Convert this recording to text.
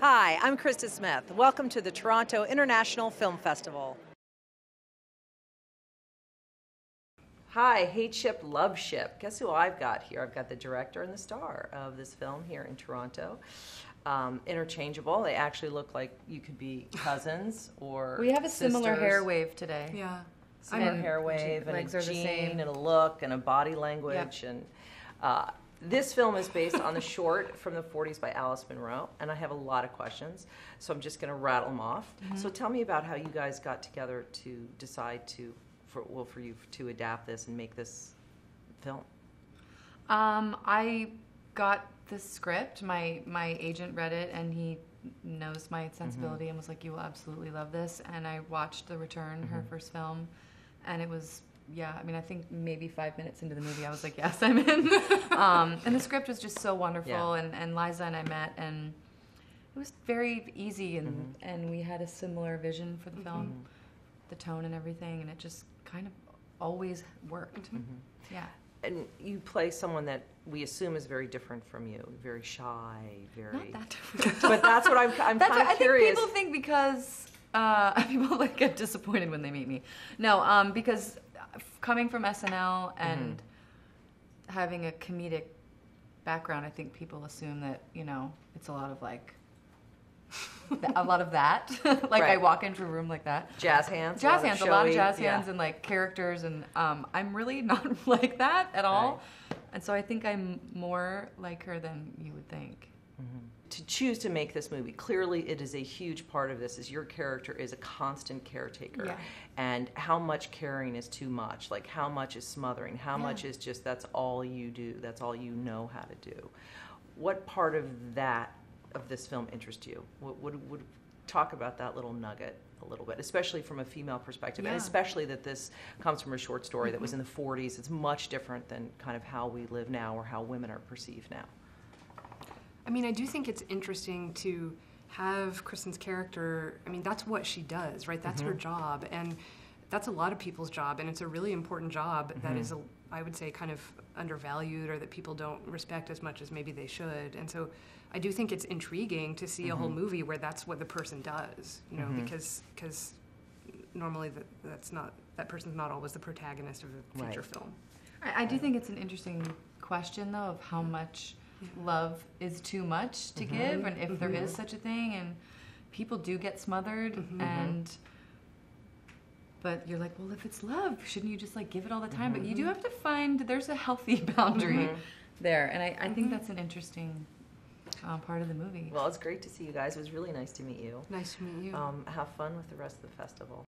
Hi, I'm Krista Smith. Welcome to the Toronto International Film Festival. Hi, Hateship, love ship. Guess who I've got here? I've got the director and the star of this film here in Toronto. Um, interchangeable. They actually look like you could be cousins or We have a similar hair wave today. Yeah. Similar And hair wave and legs a are the gene same. and a look and a body language and uh, this film is based on the short from the 40s by Alice Munro and I have a lot of questions so I'm just going to rattle them off. Mm-hmm. So tell me about how you guys got together to decide to for well for you to adapt this and make this film. Um, I got the script. My my agent read it, and he knows my sensibility and was like, "You will absolutely love this." And I watched The Return, her first film, and it was yeah. I mean, I think maybe five minutes into the movie, I was like, "Yes, I'm in." um, and the script was just so wonderful, Yeah. and and Liza and I met, and it was very easy, and and we had a similar vision for the film, the tone and everything, and it just kind of always worked. Yeah. And you play someone that we assume is very different from you, very shy, very Not that different. But that's what I'm I'm That's kind what I of curious. think people think because uh, people like get disappointed when they meet me. No, um, because coming from SNL and having a comedic background, I think people assume that you know it's a lot of like a lot of that. like I walk into a room like that. jazz hands. Jazz hands, a lot of jazz yeah. hands, and like characters, and um, I'm really not like that at all. And so I think I'm more like her than you would think. To choose to make this movie clearly it is a huge part of this is your character is a constant caretaker. Yeah. and how much caring is too much? Like how much is smothering? How much is just that's all you do that's all you know how to do? What part of that of this film interests you? Would would, would talk about that little nugget a little bit especially from a female perspective and Yeah. Mm-hmm. especially that this comes from a short story that was in the 40s it's much different than kind of how we live now or how women are perceived now I mean, I do think it's interesting to have Kristen's character. I mean, that's what she does, right? That's her mm-hmm. job, and that's a lot of people's job, and it's a really important job that mm-hmm. is, a, I would say, kind of undervalued or that people don't respect as much as maybe they should. And so, I do think it's intriguing to see a whole mm-hmm. movie where that's what the person does, you know, because because normally that, that's not that person's not always the protagonist of a feature Right. film. I, I do think it's an interesting question, though, of how much love is too much to mm-hmm. give, and if there is mm-hmm. such a thing, and people do get smothered, mm-hmm. and but you're like, well, if it's love, shouldn't you just like give it all the time? But you do have to find there's a healthy boundary there, and I, I think that's an interesting uh, part of the movie. well it's great to see you guys it was really nice to meet you Nice to meet you. Um, have fun with the rest of the festival.